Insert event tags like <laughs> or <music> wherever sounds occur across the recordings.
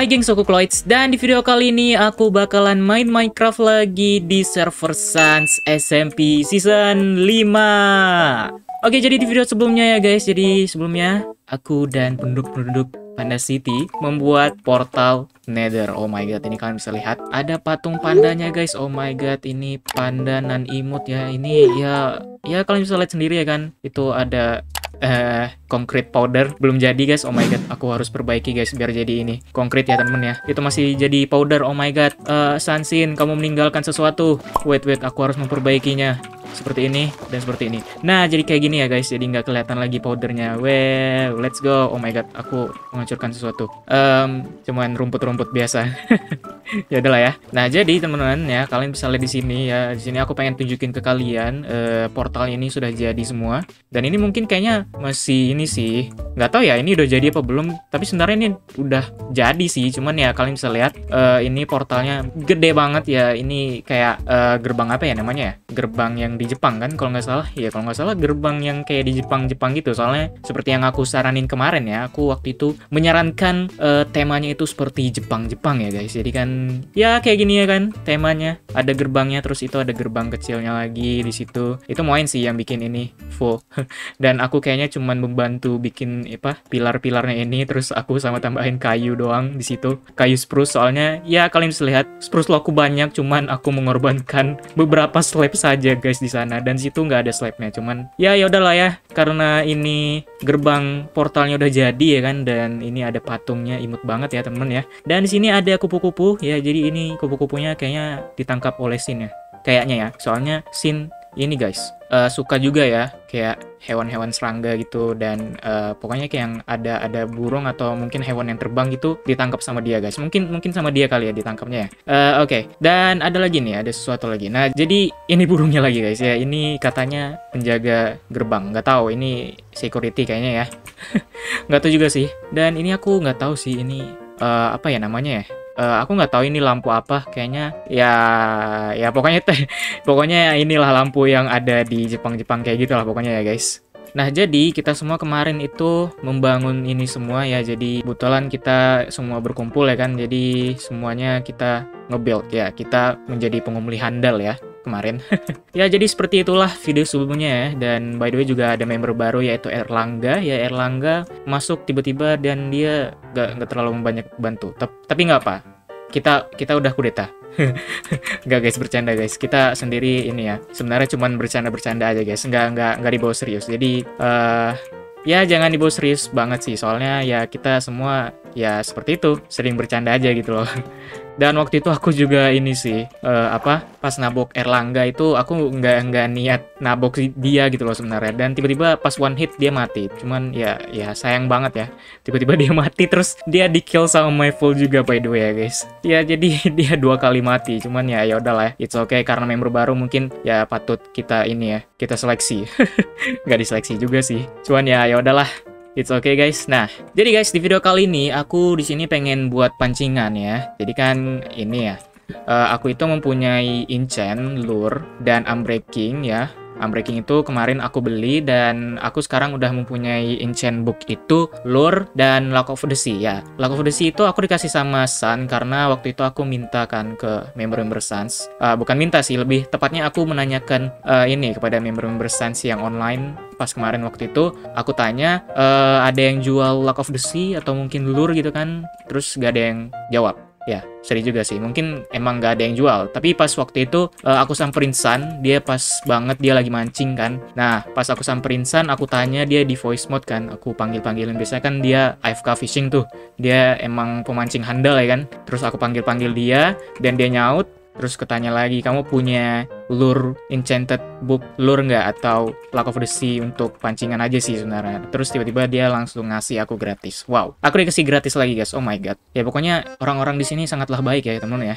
Hai gengs, aku Cloids Dan di video kali ini aku bakalan main Minecraft lagi di server Sans SMP Season 5 Oke jadi di video sebelumnya ya guys Jadi sebelumnya aku dan penduduk-penduduk Panda City membuat portal Nether. Oh my god, ini kalian bisa lihat ada patung pandanya guys. Oh my god, ini panda nan imut ya. Ini ya ya kalian bisa lihat sendiri ya kan. Itu ada eh concrete powder belum jadi guys. Oh my god, aku harus perbaiki guys biar jadi ini. Concrete ya temen ya. Itu masih jadi powder. Oh my god. Eh Sansin, kamu meninggalkan sesuatu. Wait wait, aku harus memperbaikinya seperti ini dan seperti ini. Nah, jadi kayak gini ya guys. Jadi nggak kelihatan lagi powdernya. Well, let's go. Oh my god, aku menghancurkan sesuatu. Um, cuman rumput-rumput biasa. <laughs> ya udahlah ya. Nah, jadi teman-teman ya, kalian bisa lihat di sini ya. Di sini aku pengen tunjukin ke kalian uh, portal ini sudah jadi semua. Dan ini mungkin kayaknya masih ini sih. Nggak tahu ya, ini udah jadi apa belum. Tapi sebenarnya ini udah jadi sih. Cuman ya kalian bisa lihat uh, ini portalnya gede banget ya. Ini kayak uh, gerbang apa ya namanya ya? Gerbang yang di Jepang kan kalau nggak salah ya kalau nggak salah gerbang yang kayak di Jepang Jepang gitu soalnya seperti yang aku saranin kemarin ya aku waktu itu menyarankan uh, temanya itu seperti Jepang Jepang ya guys jadi kan ya kayak gini ya kan temanya ada gerbangnya terus itu ada gerbang kecilnya lagi di situ itu main sih yang bikin ini full <laughs> dan aku kayaknya cuman membantu bikin apa pilar-pilarnya ini terus aku sama tambahin kayu doang di situ. Kayu spruce soalnya ya kalian bisa lihat spruce lo aku banyak cuman aku mengorbankan <laughs> beberapa slab saja guys di sana. Dan situ nggak ada slabnya cuman ya ya udahlah ya karena ini gerbang portalnya udah jadi ya kan dan ini ada patungnya imut banget ya temen ya. Dan di sini ada kupu-kupu ya jadi ini kupu-kupunya kayaknya ditangkap oleh Sin ya. Kayaknya ya soalnya Sin ini guys. Uh, suka juga ya kayak hewan-hewan serangga gitu dan uh, pokoknya kayak yang ada ada burung atau mungkin hewan yang terbang gitu ditangkap sama dia guys. Mungkin mungkin sama dia kali ya ditangkapnya ya. Uh, oke. Okay. dan ada lagi nih ada sesuatu lagi. Nah jadi ini burungnya lagi guys ya. Ini katanya penjaga gerbang. Nggak tahu ini security kayaknya ya. <laughs> Nggak tahu juga sih. Dan ini aku nggak tahu sih ini uh, apa ya namanya ya uh, aku nggak tahu ini lampu apa kayaknya ya ya pokoknya <laughs> teh pokoknya inilah lampu yang ada di Jepang-Jepang kayak gitulah pokoknya ya guys Nah, jadi kita semua kemarin itu membangun ini semua ya. Jadi kebetulan kita semua berkumpul ya kan. Jadi semuanya kita nge-build ya. Kita menjadi pengumuli handal ya kemarin. <laughs> ya jadi seperti itulah video sebelumnya ya. Dan by the way juga ada member baru yaitu Erlangga. Ya Erlangga masuk tiba-tiba dan dia gak, gak terlalu banyak bantu. Tapi nggak apa. Kita kita udah kudeta. <laughs> Gak guys bercanda guys. Kita sendiri ini ya. Sebenarnya cuman bercanda-bercanda aja guys. Nggak nggak nggak dibawa serius. Jadi uh, ya jangan dibawa serius banget sih. Soalnya ya kita semua ya seperti itu. Sering bercanda aja gitu loh. <laughs> Dan waktu itu aku juga ini sih uh, apa pas nabok Erlangga itu aku nggak nggak niat nabok dia gitu loh sebenarnya. Dan tiba-tiba pas one hit dia mati. Cuman ya ya sayang banget ya. Tiba-tiba <laughs> dia mati terus dia di kill sama my full juga by the way ya guys. Ya jadi <laughs> dia dua kali mati. Cuman ya ya udahlah ya. It's okay karena member baru mungkin ya patut kita ini ya kita seleksi. <laughs> nggak diseleksi juga sih. Cuman ya ya udahlah It's okay guys. Nah, jadi guys di video kali ini aku di sini pengen buat pancingan ya. Jadi kan ini ya. Uh, aku itu mempunyai enchant, lure, dan unbreaking ya. Unbreaking itu kemarin aku beli dan aku sekarang udah mempunyai enchant book itu lure dan lock of the sea ya. Lock of the sea itu aku dikasih sama Sun karena waktu itu aku minta kan ke member-member Suns. Uh, bukan minta sih, lebih tepatnya aku menanyakan uh, ini kepada member-member Suns yang online pas kemarin waktu itu aku tanya uh, ada yang jual Lock of the Sea atau mungkin lure gitu kan terus gak ada yang jawab ya sedih juga sih. Mungkin emang gak ada yang jual. Tapi pas waktu itu uh, aku samperin San dia pas banget dia lagi mancing kan. Nah pas aku samperin San aku tanya dia di voice mode kan. Aku panggil panggilin biasanya kan dia AFK fishing tuh. Dia emang pemancing handal ya kan. Terus aku panggil panggil dia dan dia nyaut Terus ketanya lagi, kamu punya lure enchanted book lure nggak atau luck of the sea untuk pancingan aja sih sebenarnya. Terus tiba-tiba dia langsung ngasih aku gratis. Wow, aku dikasih gratis lagi guys. Oh my god. Ya pokoknya orang-orang di sini sangatlah baik ya teman ya.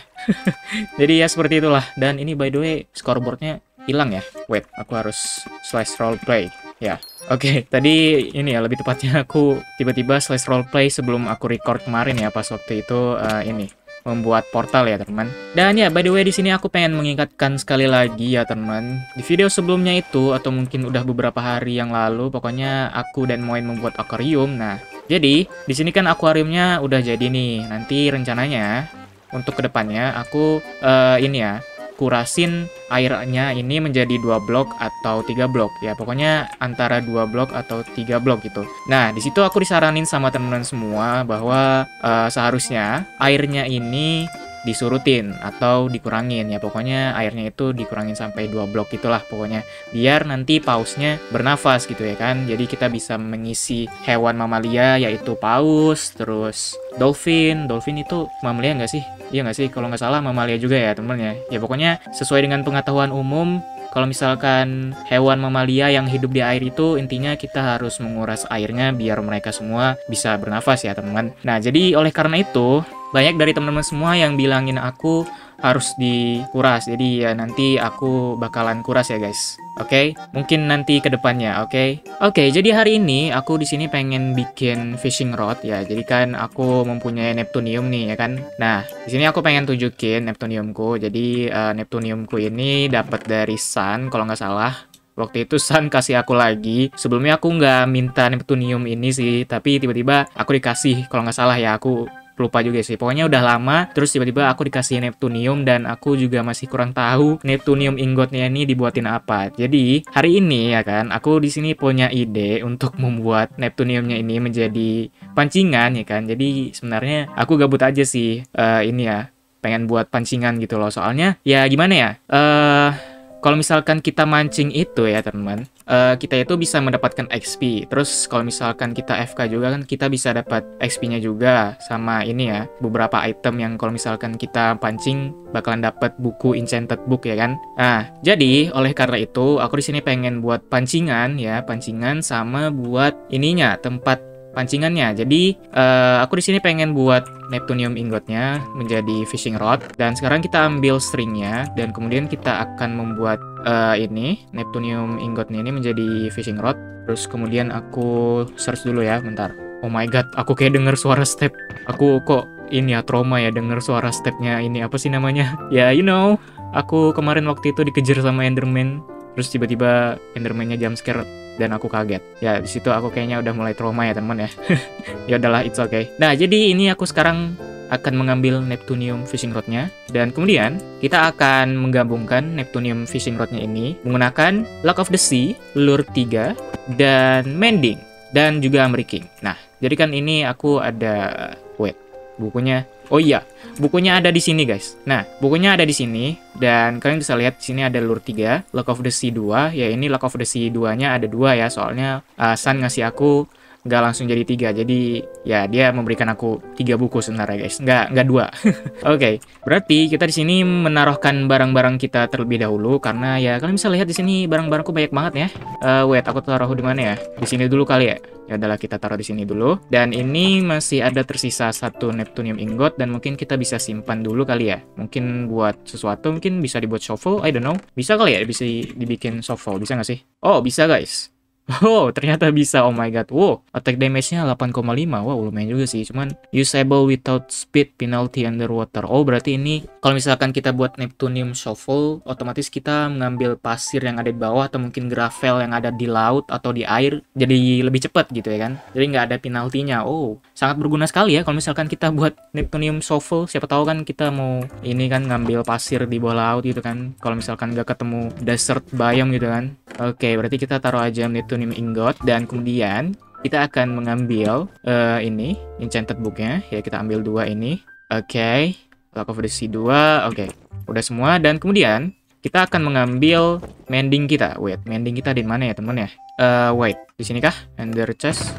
<laughs> Jadi ya seperti itulah. Dan ini by the way scoreboardnya hilang ya. Wait, aku harus slash roleplay. Ya, Oke, okay, tadi ini ya lebih tepatnya aku tiba-tiba slash roleplay sebelum aku record kemarin ya pas waktu itu uh, ini membuat portal ya teman. Dan ya by the way di sini aku pengen mengingatkan sekali lagi ya teman. Di video sebelumnya itu atau mungkin udah beberapa hari yang lalu pokoknya aku dan Moin membuat akuarium. Nah jadi di sini kan akuariumnya udah jadi nih. Nanti rencananya untuk ke depannya aku uh, ini ya kurasin airnya ini menjadi dua blok atau tiga blok. Ya pokoknya antara dua blok atau tiga blok gitu. Nah di situ aku disaranin sama teman-teman semua bahwa uh, seharusnya airnya ini disurutin atau dikurangin. Ya pokoknya airnya itu dikurangin sampai dua blok itulah pokoknya. Biar nanti pausnya bernafas gitu ya kan. Jadi kita bisa mengisi hewan mamalia yaitu paus terus dolphin. Dolphin itu mamalia nggak sih? Iya nggak sih? Kalau nggak salah mamalia juga ya temen ya. Ya pokoknya sesuai dengan pengetahuan umum kalau misalkan hewan mamalia yang hidup di air itu intinya kita harus menguras airnya biar mereka semua bisa bernafas ya teman-teman. Nah jadi oleh karena itu banyak dari teman-teman semua yang bilangin aku harus dikuras. Jadi ya nanti aku bakalan kuras ya guys. Oke, okay? mungkin nanti ke depannya, oke? Okay? Oke, okay, jadi hari ini aku di sini pengen bikin fishing rod ya. Jadi kan aku mempunyai Neptunium nih ya kan. Nah, di sini aku pengen tunjukin Neptuniumku. Jadi uh, Neptuniumku ini dapat dari Sun kalau nggak salah. Waktu itu Sun kasih aku lagi. Sebelumnya aku nggak minta Neptunium ini sih, tapi tiba-tiba aku dikasih kalau nggak salah ya aku lupa juga sih. Pokoknya udah lama, terus tiba-tiba aku dikasih Neptunium dan aku juga masih kurang tahu Neptunium ingotnya ini dibuatin apa. Jadi hari ini ya kan, aku di sini punya ide untuk membuat Neptuniumnya ini menjadi pancingan ya kan. Jadi sebenarnya aku gabut aja sih uh, ini ya, pengen buat pancingan gitu loh. Soalnya ya gimana ya? Eh uh, kalau misalkan kita mancing itu ya teman, uh, kita itu bisa mendapatkan XP. Terus kalau misalkan kita FK juga kan kita bisa dapat XP-nya juga sama ini ya beberapa item yang kalau misalkan kita pancing bakalan dapat buku enchanted book ya kan. Nah jadi oleh karena itu aku di sini pengen buat pancingan ya pancingan sama buat ininya tempat pancingannya. Jadi uh, aku di sini pengen buat Neptunium ingotnya menjadi fishing rod dan sekarang kita ambil stringnya dan kemudian kita akan membuat uh, ini Neptunium ingotnya ini menjadi fishing rod. Terus kemudian aku search dulu ya, bentar. Oh my god, aku kayak denger suara step. Aku kok ini ya trauma ya denger suara stepnya ini apa sih namanya? <laughs> Ya yeah, you know, aku kemarin waktu itu dikejar sama Enderman terus tiba-tiba Enderman-nya jump scare dan aku kaget. Ya di situ aku kayaknya udah mulai trauma ya teman ya. <laughs> ya udahlah it's okay. Nah jadi ini aku sekarang akan mengambil Neptunium fishing rodnya dan kemudian kita akan menggabungkan Neptunium fishing rodnya ini menggunakan Lock of the Sea, Lure 3 dan Mending dan juga Ameriking. Nah, jadi kan ini aku ada wait, bukunya Oh iya, bukunya ada di sini guys. Nah, bukunya ada di sini dan kalian bisa lihat di sini ada lure 3, Lock of the Sea 2. Ya ini Lock of the Sea 2-nya ada dua ya, soalnya uh, Sun ngasih aku nggak langsung jadi tiga. Jadi ya dia memberikan aku tiga buku sebenarnya guys. Nggak nggak dua. <laughs> Oke okay. berarti kita di sini menaruhkan barang-barang kita terlebih dahulu karena ya kalian bisa lihat di sini barang-barangku banyak banget ya. Uh, wait aku taruh di mana ya? Di sini dulu kali ya? Ya adalah kita taruh di sini dulu. Dan ini masih ada tersisa satu Neptunium ingot dan mungkin kita bisa simpan dulu kali ya. Mungkin buat sesuatu mungkin bisa dibuat shovel I don't know. Bisa kali ya bisa dibikin shovel. Bisa nggak sih? Oh bisa guys <laughs> Oh, ternyata bisa. Oh my god. Wow, attack damage-nya 8,5. Wow, lumayan juga sih. Cuman usable without speed penalty underwater. Oh, berarti ini kalau misalkan kita buat Neptunium Shovel, otomatis kita mengambil pasir yang ada di bawah atau mungkin gravel yang ada di laut atau di air jadi lebih cepat gitu ya kan. Jadi nggak ada penaltinya. Oh, sangat berguna sekali ya kalau misalkan kita buat Neptunium Shovel. Siapa tahu kan kita mau ini kan ngambil pasir di bawah laut gitu kan. Kalau misalkan nggak ketemu desert biome gitu kan. Oke, berarti kita taruh aja Neptunium ingot dan kemudian kita akan mengambil uh, ini enchanted booknya ya kita ambil dua ini oke okay. lock of the sea dua oke okay. udah semua dan kemudian kita akan mengambil mending kita wait mending kita di mana ya teman ya uh, wait di sini kah ender chest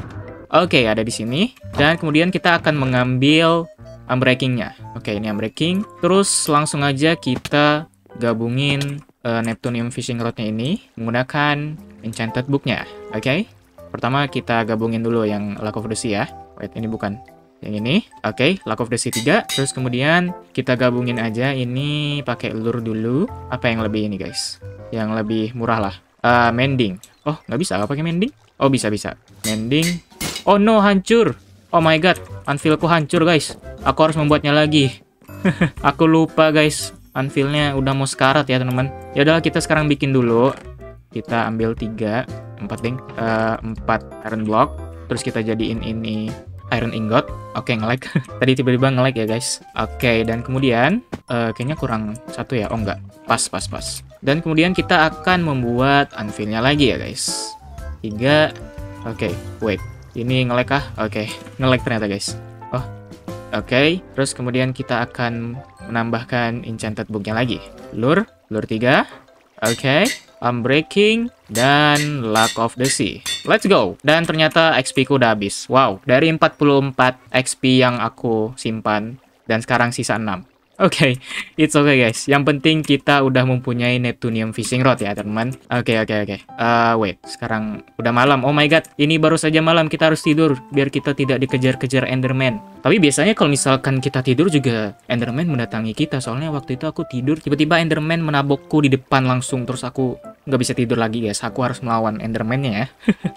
oke okay, ada di sini dan kemudian kita akan mengambil unbreakingnya oke okay, ini unbreaking terus langsung aja kita gabungin uh, Neptunium Fishing Rodnya ini menggunakan Enchanted Booknya. Oke, okay? pertama kita gabungin dulu yang Luck of the Sea ya. Wait, ini bukan. Yang ini, oke, okay, Luck of the Sea 3. Terus kemudian kita gabungin aja ini pakai lure dulu. Apa yang lebih ini guys? Yang lebih murah lah. Uh, mending. Oh, nggak bisa nggak pakai mending? Oh, bisa bisa. Mending. Oh no, hancur. Oh my god, anvilku hancur guys. Aku harus membuatnya lagi. <laughs> aku lupa guys. Anvilnya udah mau sekarat ya teman-teman. Ya udah kita sekarang bikin dulu. Kita ambil tiga, empat ding, uh, empat iron block. Terus kita jadiin ini iron ingot. Oke, okay, nge-lag. <laughs> Tadi tiba-tiba nge-lag ya, guys. Oke, okay, dan kemudian uh, kayaknya kurang satu ya. Oh, enggak. Pas, pas, pas. Dan kemudian kita akan membuat anvilnya lagi ya, guys. Tiga. Oke, okay, wait. Ini nge-lag kah? Oke, okay. nge-lag ternyata, guys. Oh, oke. Okay. Terus kemudian kita akan menambahkan enchanted booknya lagi. Lure, lure 3. Oke. Okay. Unbreaking, dan Luck of the Sea. Let's go! Dan ternyata XP ku udah habis. Wow, dari 44 XP yang aku simpan, dan sekarang sisa 6. Oke, okay, it's okay guys. Yang penting kita udah mempunyai Neptunium Fishing Rod ya teman. Oke okay, oke okay, oke. Okay. Uh, wait, sekarang udah malam. Oh my god, ini baru saja malam. Kita harus tidur biar kita tidak dikejar-kejar Enderman. Tapi biasanya kalau misalkan kita tidur juga Enderman mendatangi kita. Soalnya waktu itu aku tidur, tiba-tiba Enderman menabokku di depan langsung. Terus aku nggak bisa tidur lagi guys. Aku harus melawan Enderman-nya ya.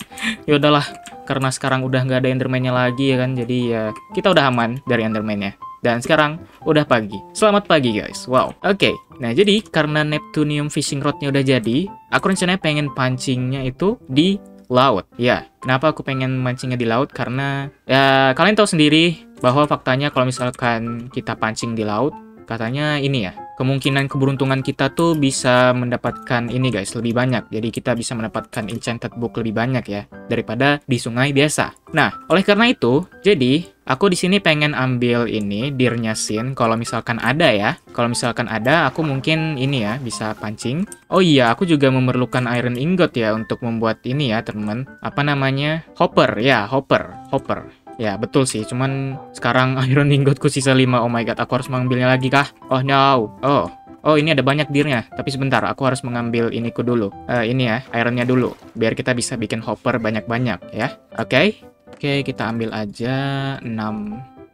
<laughs> ya udahlah, karena sekarang udah nggak ada Enderman-nya lagi ya kan. Jadi ya kita udah aman dari Enderman-nya. Dan sekarang udah pagi. Selamat pagi guys. Wow. Oke. Okay. Nah, jadi karena Neptunium fishing rodnya udah jadi, aku rencananya pengen pancingnya itu di laut. Ya, kenapa aku pengen mancingnya di laut? Karena ya kalian tahu sendiri bahwa faktanya kalau misalkan kita pancing di laut, katanya ini ya, kemungkinan keberuntungan kita tuh bisa mendapatkan ini guys, lebih banyak. Jadi kita bisa mendapatkan enchanted book lebih banyak ya daripada di sungai biasa. Nah, oleh karena itu, jadi aku di sini pengen ambil ini dirnya sin kalau misalkan ada ya. Kalau misalkan ada, aku mungkin ini ya bisa pancing. Oh iya, aku juga memerlukan iron ingot ya untuk membuat ini ya, teman. Apa namanya? Hopper ya, hopper, hopper. Ya, betul sih. Cuman sekarang <laughs> iron ingotku sisa 5. Oh my god, aku harus mengambilnya lagi kah? Oh no. Oh. Oh, ini ada banyak dirnya. Tapi sebentar, aku harus mengambil iniku dulu. Uh, ini ya, ironnya dulu. Biar kita bisa bikin hopper banyak-banyak ya. Oke. Okay? Oke, okay, kita ambil aja 6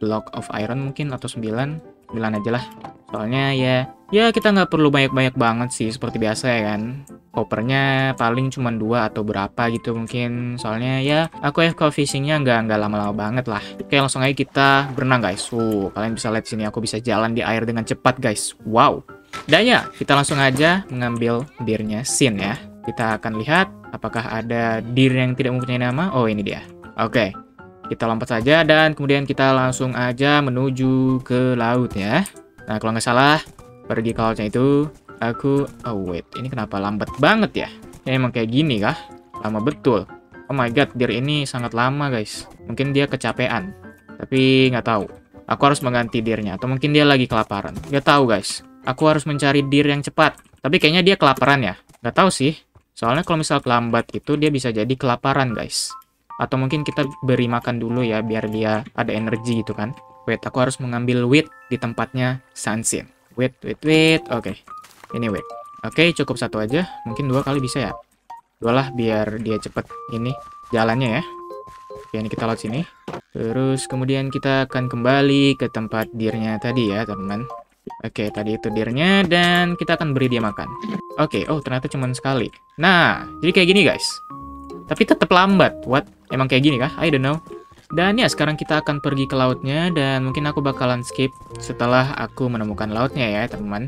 block of iron mungkin atau 9. 9 aja lah. Soalnya ya, ya kita nggak perlu banyak-banyak banget sih seperti biasa ya kan. Kopernya paling cuma dua atau berapa gitu mungkin. Soalnya ya aku FK fishingnya nggak nggak lama-lama banget lah. Oke langsung aja kita berenang guys. Uh, kalian bisa lihat sini aku bisa jalan di air dengan cepat guys. Wow. Dan ya kita langsung aja mengambil dirnya sin ya. Kita akan lihat apakah ada dir yang tidak mempunyai nama. Oh ini dia. Oke. Kita lompat saja dan kemudian kita langsung aja menuju ke laut ya. Nah kalau nggak salah pergi ke lautnya itu Aku... Oh wait, ini kenapa lambat banget ya? Ya emang kayak gini kah? Lama betul. Oh my god, deer ini sangat lama guys. Mungkin dia kecapean. Tapi nggak tahu. Aku harus mengganti deernya. Atau mungkin dia lagi kelaparan. Nggak tahu guys. Aku harus mencari deer yang cepat. Tapi kayaknya dia kelaparan ya. Nggak tahu sih. Soalnya kalau misal lambat itu dia bisa jadi kelaparan guys. Atau mungkin kita beri makan dulu ya biar dia ada energi gitu kan. Wait, aku harus mengambil wheat di tempatnya Sunsin. Wait, wait, wait. Oke. Okay. Anyway. Oke, cukup satu aja. Mungkin dua kali bisa ya. Dua lah biar dia cepet ini jalannya ya. Oke, ini kita laut sini. Terus kemudian kita akan kembali ke tempat dirnya tadi ya, teman. Oke, tadi itu dirnya dan kita akan beri dia makan. Oke, oh ternyata cuma sekali. Nah, jadi kayak gini guys. Tapi tetap lambat. What? Emang kayak gini kah? I don't know. Dan ya, sekarang kita akan pergi ke lautnya dan mungkin aku bakalan skip setelah aku menemukan lautnya ya, teman-teman.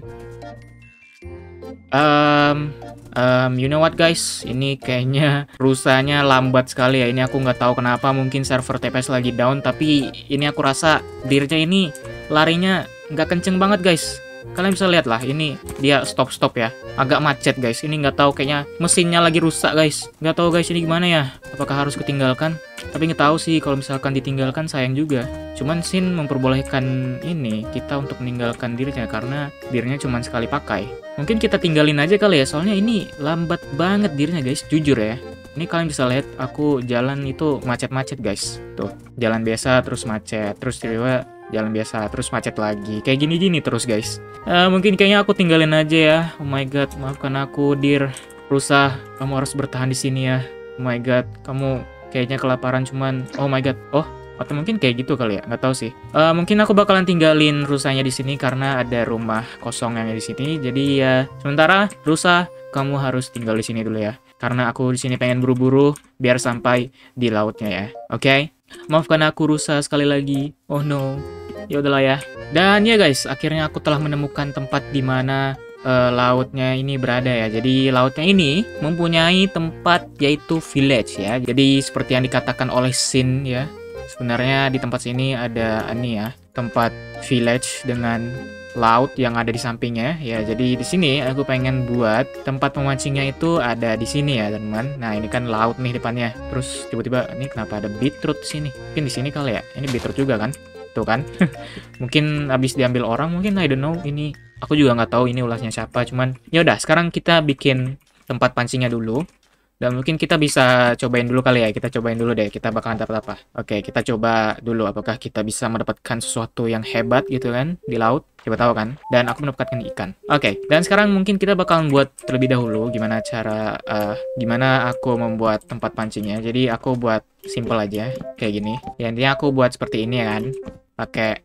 Um, um, you know what guys, ini kayaknya rusanya lambat sekali ya. Ini aku nggak tahu kenapa, mungkin server TPS lagi down, tapi ini aku rasa dirnya ini larinya nggak kenceng banget guys. Kalian bisa lihat lah, ini dia stop-stop ya. Agak macet guys, ini nggak tahu kayaknya mesinnya lagi rusak guys. Nggak tahu guys ini gimana ya, apakah harus ketinggalkan? Tapi nggak tahu sih kalau misalkan ditinggalkan sayang juga. Cuman Sin memperbolehkan ini kita untuk meninggalkan dirinya karena dirinya cuma sekali pakai. Mungkin kita tinggalin aja kali ya, soalnya ini lambat banget dirinya guys, jujur ya. Ini kalian bisa lihat aku jalan itu macet-macet guys. Tuh, jalan biasa terus macet, terus tiba-tiba jalan biasa terus macet lagi. Kayak gini-gini terus guys. Uh, mungkin kayaknya aku tinggalin aja ya. Oh my god, maafkan aku, Dir. Rusa, kamu harus bertahan di sini ya. Oh my god, kamu kayaknya kelaparan cuman oh my god. Oh, atau mungkin kayak gitu kali ya nggak tahu sih uh, mungkin aku bakalan tinggalin rusanya di sini karena ada rumah kosong yang di sini jadi ya sementara rusa kamu harus tinggal di sini dulu ya karena aku di sini pengen buru-buru biar sampai di lautnya ya oke okay? maafkan aku rusa sekali lagi oh no ya udahlah ya Dan ya guys, akhirnya aku telah menemukan tempat di mana uh, lautnya ini berada ya. Jadi lautnya ini mempunyai tempat yaitu village ya. Jadi seperti yang dikatakan oleh Sin ya. Sebenarnya di tempat sini ada ini ya, tempat village dengan laut yang ada di sampingnya ya. Jadi di sini aku pengen buat tempat memancingnya itu ada di sini ya, teman. Nah, ini kan laut nih depannya. Terus tiba-tiba ini kenapa ada beetroot di sini? Mungkin di sini kali ya. Ini beetroot juga kan? Tuh kan. <laughs> mungkin habis diambil orang, mungkin I don't know ini aku juga nggak tahu ini ulasnya siapa cuman ya udah sekarang kita bikin tempat pancingnya dulu. Dan mungkin kita bisa cobain dulu kali ya kita cobain dulu deh kita bakalan dapat apa. Oke kita coba dulu apakah kita bisa mendapatkan sesuatu yang hebat gitu kan di laut? Coba tahu kan? Dan aku mendapatkan ikan. Oke dan sekarang mungkin kita bakalan buat terlebih dahulu gimana cara uh, gimana aku membuat tempat pancingnya. Jadi aku buat simple aja kayak gini. Ya intinya aku buat seperti ini ya kan pakai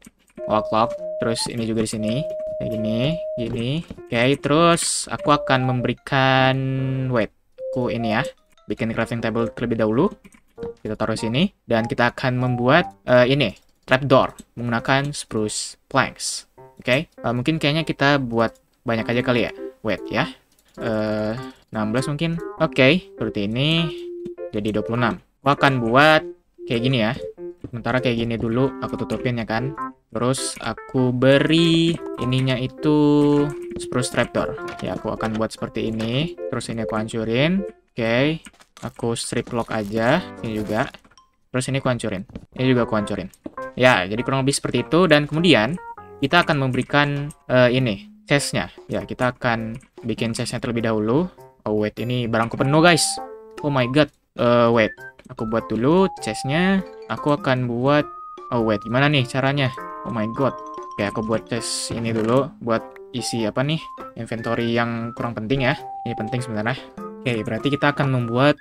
lock lock terus ini juga di sini. Kayak gini gini. Oke okay, terus aku akan memberikan wait aku ini ya. Bikin crafting table terlebih dahulu. Kita taruh sini. Dan kita akan membuat uh, ini trapdoor menggunakan spruce planks. Oke okay? uh, mungkin kayaknya kita buat banyak aja kali ya wait ya. Uh, eh, 16 mungkin. Oke okay, seperti ini. Jadi 26 aku akan buat kayak gini ya sementara kayak gini dulu aku tutupin ya kan Terus aku beri ininya itu spruce trapdoor. Ya, aku akan buat seperti ini. Terus ini aku hancurin. Oke, okay. aku strip lock aja. Ini juga. Terus ini aku hancurin. Ini juga aku hancurin. Ya, jadi kurang lebih seperti itu. Dan kemudian kita akan memberikan uh, ini chestnya. Ya, kita akan bikin chestnya terlebih dahulu. Oh wait, ini barangku penuh guys. Oh my god. Uh, wait, aku buat dulu chestnya. Aku akan buat. Oh wait, gimana nih caranya? Oh my god. Oke, aku buat tes ini dulu buat isi apa nih? Inventory yang kurang penting ya. Ini penting sebenarnya. Oke, berarti kita akan membuat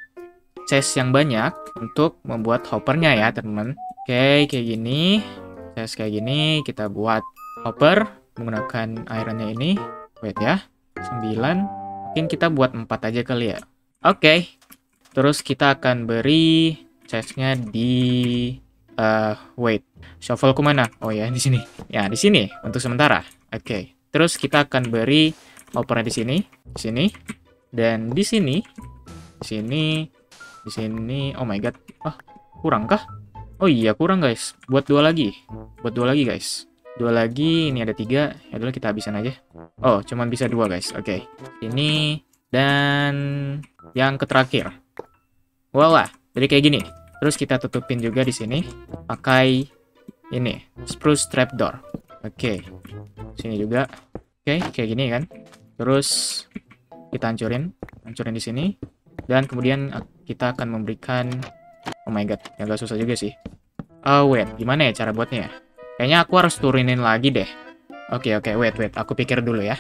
chest yang banyak untuk membuat hoppernya ya, teman-teman. Oke, kayak gini. Chest kayak gini, kita buat hopper menggunakan ironnya ini. Wait ya. 9. Mungkin kita buat 4 aja kali ya. Oke. Terus kita akan beri chestnya di uh, wait Shovel ke mana? Oh ya, di sini. Ya, di sini untuk sementara. Oke. Okay. Terus kita akan beri opernya di sini, di sini, dan di sini, di sini, di sini. Oh my god. Ah, kurang kah? Oh iya, kurang guys. Buat dua lagi. Buat dua lagi guys. Dua lagi, ini ada tiga. Ya dulu kita habisin aja. Oh, cuman bisa dua guys. Oke. Okay. Ini dan yang terakhir. Voila. Jadi kayak gini. Terus kita tutupin juga di sini. Pakai ini spruce trapdoor oke okay. sini juga. Oke okay, kayak gini kan. Terus kita hancurin hancurin di sini. Dan kemudian kita akan memberikan oh my god agak susah juga sih. Oh wait gimana ya cara buatnya kayaknya aku harus turunin lagi deh. Oke okay, oke okay, wait wait aku pikir dulu ya.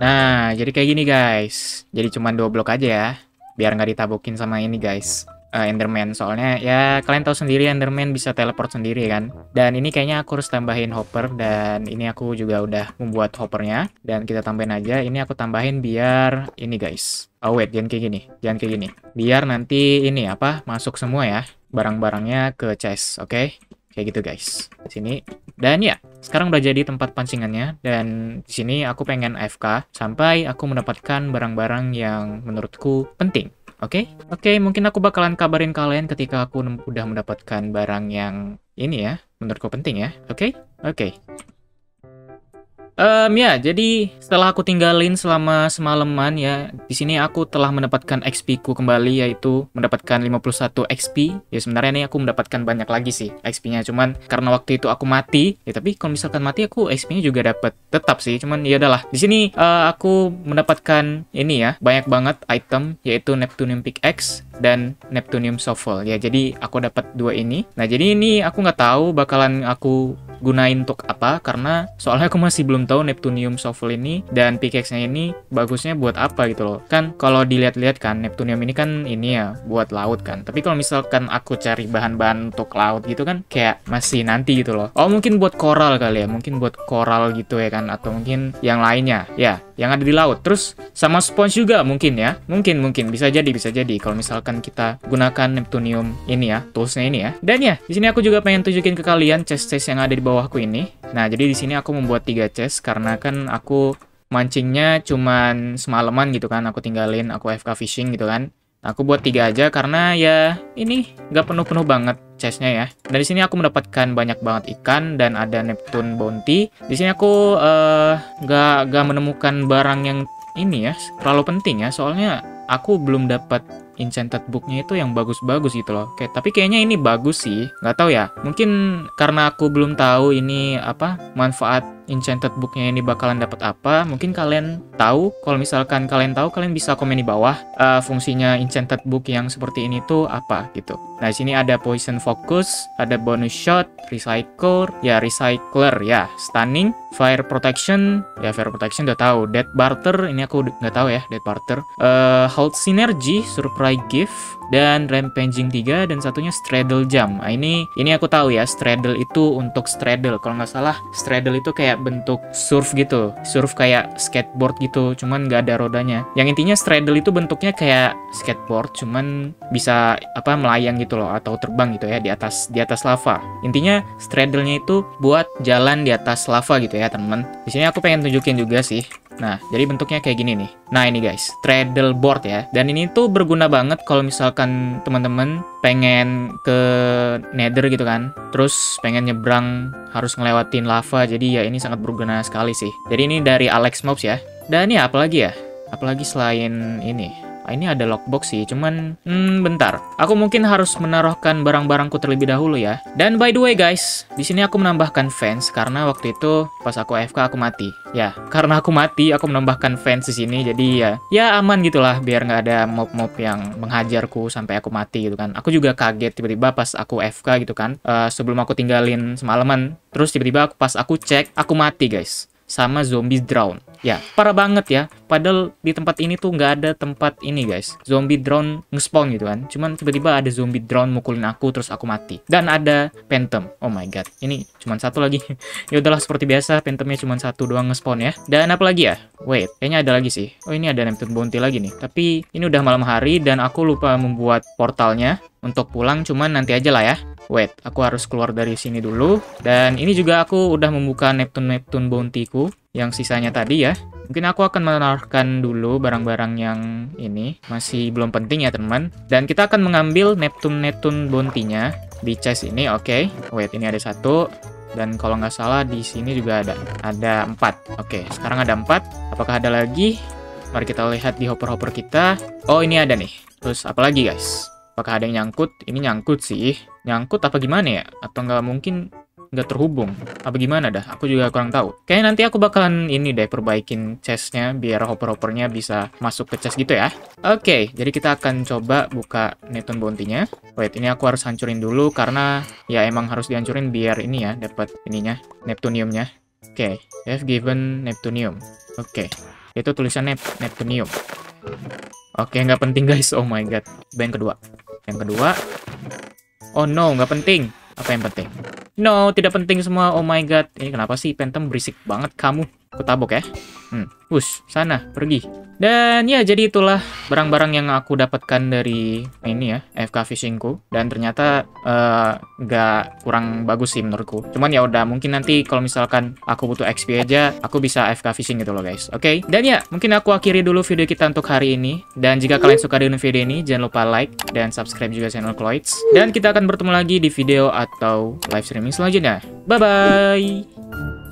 Nah jadi kayak gini guys. Jadi cuma dua blok aja ya biar nggak ditabukin sama ini guys uh, Enderman. Soalnya ya kalian tahu sendiri Enderman bisa teleport sendiri kan? Dan ini kayaknya aku harus tambahin hopper dan ini aku juga udah membuat hoppernya. Dan kita tambahin aja ini aku tambahin biar ini guys. Oh wait jangan kayak gini jangan kayak gini. Biar nanti ini apa masuk semua ya barang-barangnya ke chest oke? Okay? kayak gitu guys. Sini. Dan ya sekarang udah jadi tempat pancingannya dan di sini aku pengen AFK sampai aku mendapatkan barang-barang yang menurutku penting Oke, okay? oke, okay, mungkin aku bakalan kabarin kalian ketika aku udah mendapatkan barang yang ini ya, menurutku penting ya. Oke, okay? oke. Okay. Um, ya, jadi setelah aku tinggalin selama semalaman ya, di sini aku telah mendapatkan XP ku kembali yaitu mendapatkan 51 XP. Ya sebenarnya ini aku mendapatkan banyak lagi sih XP-nya, cuman karena waktu itu aku mati, ya tapi kalau misalkan mati aku XP-nya juga dapat tetap sih, cuman ya udahlah. Di sini uh, aku mendapatkan ini ya, banyak banget item yaitu Neptunium Pickaxe dan Neptunium Shovel. Ya jadi aku dapat dua ini. Nah, jadi ini aku nggak tahu bakalan aku gunain untuk apa karena soalnya aku masih belum tahu Neptunium Shovel ini dan pickaxe-nya ini bagusnya buat apa gitu loh. Kan kalau dilihat-lihat kan Neptunium ini kan ini ya buat laut kan. Tapi kalau misalkan aku cari bahan-bahan untuk laut gitu kan kayak masih nanti gitu loh. Oh mungkin buat koral kali ya, mungkin buat koral gitu ya kan atau mungkin yang lainnya. Ya, yang ada di laut. Terus sama sponge juga mungkin ya. Mungkin mungkin bisa jadi bisa jadi kalau misalkan kita gunakan Neptunium ini ya, toolsnya ini ya. Dan ya, di sini aku juga pengen tunjukin ke kalian chest-chest yang ada di bawahku ini. Nah, jadi di sini aku membuat tiga chest karena kan aku mancingnya cuman semalaman gitu kan. Aku tinggalin, aku FK fishing gitu kan. Aku buat tiga aja karena ya ini nggak penuh-penuh banget chestnya ya. Dari sini aku mendapatkan banyak banget ikan dan ada Neptune Bounty. Di sini aku eh, nggak uh, nggak menemukan barang yang ini ya terlalu penting ya. Soalnya aku belum dapat enchanted booknya itu yang bagus-bagus gitu loh. Kayak tapi kayaknya ini bagus sih. Nggak tahu ya. Mungkin karena aku belum tahu ini apa manfaat enchanted booknya ini bakalan dapat apa. Mungkin kalian tahu. Kalau misalkan kalian tahu, kalian bisa komen di bawah uh, fungsinya enchanted book yang seperti ini tuh apa gitu. Nah sini ada poison focus, ada bonus shot, recycle, ya recycler ya, stunning, fire protection, ya fire protection udah tahu. Dead barter ini aku nggak tahu ya dead barter. Uh, hold synergy, surprise Gift dan Rampaging 3 dan satunya Straddle Jump. Nah, ini ini aku tahu ya, straddle itu untuk straddle. Kalau nggak salah, straddle itu kayak bentuk surf gitu. Surf kayak skateboard gitu, cuman nggak ada rodanya. Yang intinya straddle itu bentuknya kayak skateboard, cuman bisa apa melayang gitu loh atau terbang gitu ya di atas di atas lava. Intinya straddle-nya itu buat jalan di atas lava gitu ya, teman. Di sini aku pengen tunjukin juga sih Nah, jadi bentuknya kayak gini nih. Nah, ini guys, straddle board ya. Dan ini tuh berguna banget kalau misalkan teman-teman pengen ke nether gitu kan. Terus pengen nyebrang harus ngelewatin lava. Jadi ya ini sangat berguna sekali sih. Jadi ini dari Alex Mobs ya. Dan ya apalagi ya? Apalagi selain ini. Ah, ini ada lockbox sih, cuman hmm, bentar. Aku mungkin harus menaruhkan barang-barangku terlebih dahulu ya. Dan by the way guys, di sini aku menambahkan fans karena waktu itu pas aku AFK aku mati. Ya, karena aku mati aku menambahkan fans di sini jadi ya ya aman gitulah biar nggak ada mob-mob yang menghajarku sampai aku mati gitu kan. Aku juga kaget tiba-tiba pas aku AFK gitu kan. Uh, sebelum aku tinggalin semalaman, terus tiba-tiba pas aku cek aku mati guys sama zombie drown. Ya, parah banget ya. Padahal di tempat ini tuh nggak ada tempat ini guys. Zombie drone nge-spawn gitu kan. Cuman tiba-tiba ada zombie drone mukulin aku terus aku mati. Dan ada phantom. Oh my god. Ini cuma satu lagi. <laughs> ya udahlah seperti biasa phantomnya cuma satu doang nge-spawn ya. Dan apa lagi ya? Wait, kayaknya ada lagi sih. Oh ini ada Neptune Bounty lagi nih. Tapi ini udah malam hari dan aku lupa membuat portalnya untuk pulang cuman nanti aja lah ya. Wait, aku harus keluar dari sini dulu. Dan ini juga aku udah membuka Neptune-Neptune bounty-ku yang sisanya tadi ya. Mungkin aku akan menaruhkan dulu barang-barang yang ini. Masih belum penting ya teman. Dan kita akan mengambil Neptune-Neptune bounty-nya di chest ini, oke. Okay. Wait, ini ada satu. Dan kalau nggak salah di sini juga ada ada empat. Oke, okay, sekarang ada empat. Apakah ada lagi? Mari kita lihat di hopper-hopper kita. Oh, ini ada nih. Terus apa lagi guys? Apakah ada yang nyangkut? Ini nyangkut sih. Nyangkut apa gimana ya? Atau nggak mungkin nggak terhubung. Apa gimana dah? Aku juga kurang tahu. Kayaknya nanti aku bakalan ini deh perbaikin chestnya biar hopper-hoppernya bisa masuk ke chest gitu ya. Oke, okay, jadi kita akan coba buka Neptune Bounty-nya. Wait, ini aku harus hancurin dulu karena ya emang harus dihancurin biar ini ya dapat ininya, Neptuniumnya. Oke, okay, have given Neptunium. Oke, okay. itu tulisannya Neptunium. Oke, okay, nggak penting guys. Oh my god. Yang kedua. Yang kedua. Oh no, nggak penting. Apa yang penting? No, tidak penting semua. Oh my god. Ini kenapa sih Phantom berisik banget kamu? Aku tabok ya. Hmm. Sana, pergi. Dan ya, jadi itulah barang-barang yang aku dapatkan dari ini ya, FK fishingku. Dan ternyata uh, nggak kurang bagus sih menurutku. Cuman ya udah, mungkin nanti kalau misalkan aku butuh XP aja, aku bisa FK fishing gitu loh guys. Oke? Okay? Dan ya, mungkin aku akhiri dulu video kita untuk hari ini. Dan jika kalian suka dengan video ini, jangan lupa like dan subscribe juga channel Cloids. Dan kita akan bertemu lagi di video atau live streaming selanjutnya. Bye-bye!